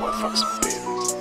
boy fuck some bitch.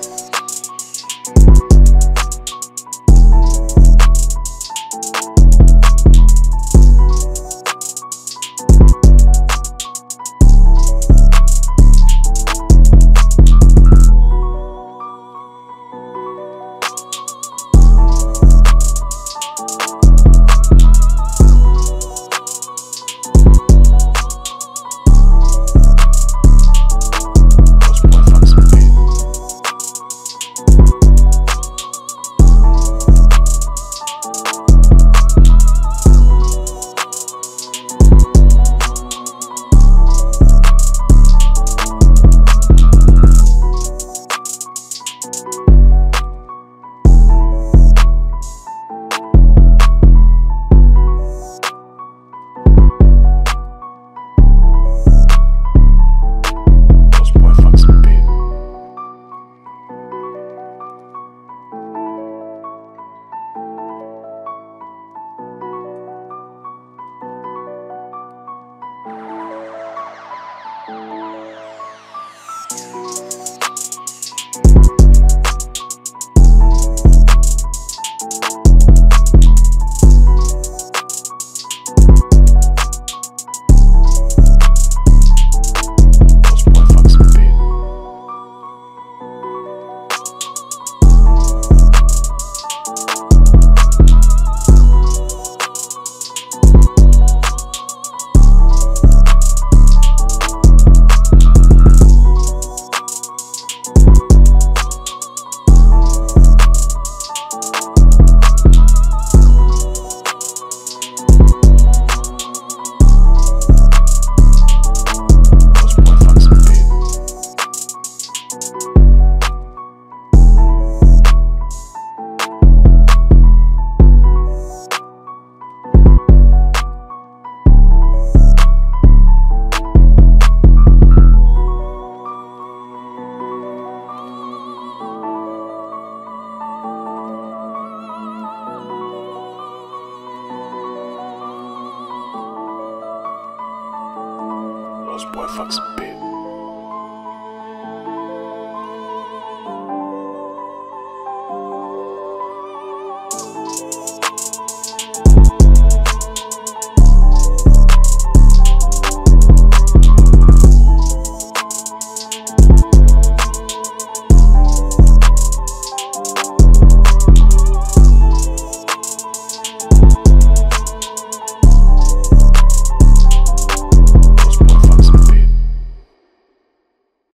boy fucks a bitch.